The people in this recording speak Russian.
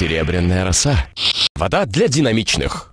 Серебряная роса. Вода для динамичных.